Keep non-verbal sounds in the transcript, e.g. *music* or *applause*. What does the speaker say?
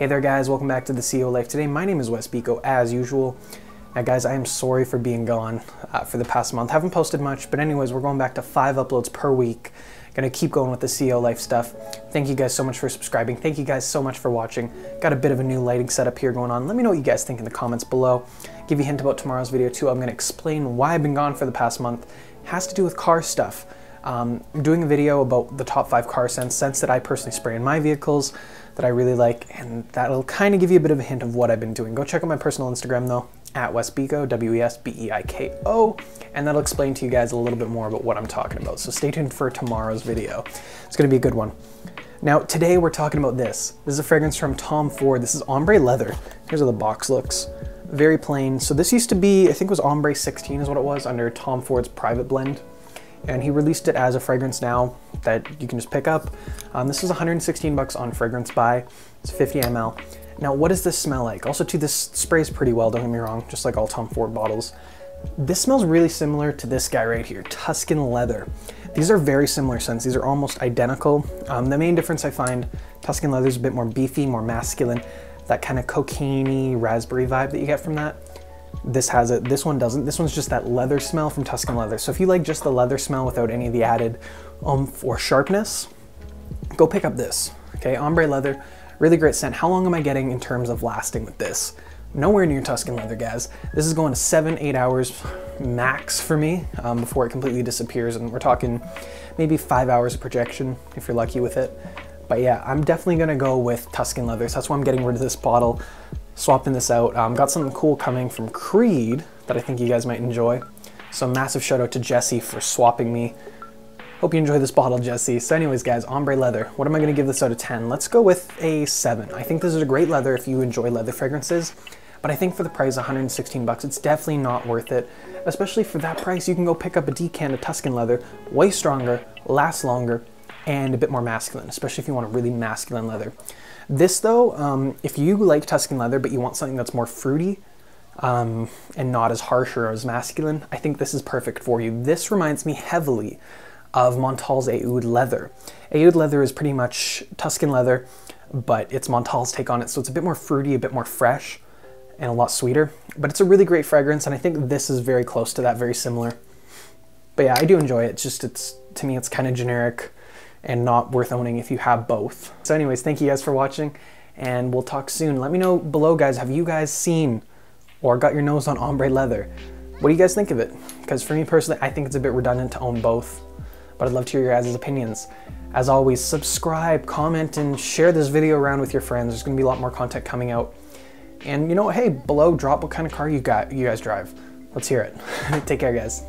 Hey there guys, welcome back to the CEO Life. Today my name is Wes Beiko as usual. Now guys, I am sorry for being gone uh, for the past month. Haven't posted much, but anyways, we're going back to five uploads per week. Gonna keep going with the CEO Life stuff. Thank you guys so much for subscribing. Thank you guys so much for watching. Got a bit of a new lighting setup here going on. Let me know what you guys think in the comments below. Give you a hint about tomorrow's video too. I'm gonna explain why I've been gone for the past month. It has to do with car stuff. Um, I'm doing a video about the top five car scents, scents that I personally spray in my vehicles that I really like, and that'll kind of give you a bit of a hint of what I've been doing. Go check out my personal Instagram though, at Wesbeiko, W-E-S-B-E-I-K-O, and that'll explain to you guys a little bit more about what I'm talking about. So stay tuned for tomorrow's video. It's gonna be a good one. Now, today we're talking about this. This is a fragrance from Tom Ford. This is Ombre Leather. Here's how the box looks. Very plain. So this used to be, I think it was Ombre 16 is what it was, under Tom Ford's private blend and he released it as a fragrance now that you can just pick up. Um, this is 116 bucks on Fragrance Buy. It's 50 ml. Now, what does this smell like? Also, too, this sprays pretty well, don't get me wrong, just like all Tom Ford bottles. This smells really similar to this guy right here, Tuscan Leather. These are very similar scents. These are almost identical. Um, the main difference I find, Tuscan Leather is a bit more beefy, more masculine, that kind of cocaine raspberry vibe that you get from that. This has it, this one doesn't. This one's just that leather smell from Tuscan Leather. So if you like just the leather smell without any of the added umph or sharpness, go pick up this, okay? Ombre Leather, really great scent. How long am I getting in terms of lasting with this? Nowhere near Tuscan Leather, guys. This is going to seven, eight hours max for me um, before it completely disappears. And we're talking maybe five hours of projection if you're lucky with it. But yeah, I'm definitely gonna go with Tuscan Leather. So that's why I'm getting rid of this bottle swapping this out. Um, got something cool coming from Creed that I think you guys might enjoy. So massive shout out to Jesse for swapping me. Hope you enjoy this bottle, Jesse. So anyways, guys, Ombre Leather. What am I gonna give this out of 10? Let's go with a seven. I think this is a great leather if you enjoy leather fragrances, but I think for the price, 116 bucks, it's definitely not worth it. Especially for that price, you can go pick up a decan of Tuscan leather, way stronger, lasts longer, and a bit more masculine, especially if you want a really masculine leather. This though, um, if you like Tuscan leather, but you want something that's more fruity um, and not as harsh or as masculine, I think this is perfect for you. This reminds me heavily of Montale's Oud leather. Oud leather is pretty much Tuscan leather, but it's Montale's take on it. So it's a bit more fruity, a bit more fresh, and a lot sweeter. But it's a really great fragrance, and I think this is very close to that, very similar. But yeah, I do enjoy it. It's just, it's to me, it's kind of generic and not worth owning if you have both. So anyways, thank you guys for watching and we'll talk soon. Let me know below guys, have you guys seen or got your nose on ombre leather? What do you guys think of it? Because for me personally, I think it's a bit redundant to own both, but I'd love to hear your guys' opinions. As always, subscribe, comment, and share this video around with your friends. There's gonna be a lot more content coming out. And you know hey, below, drop what kind of car you got, you guys drive. Let's hear it. *laughs* Take care, guys.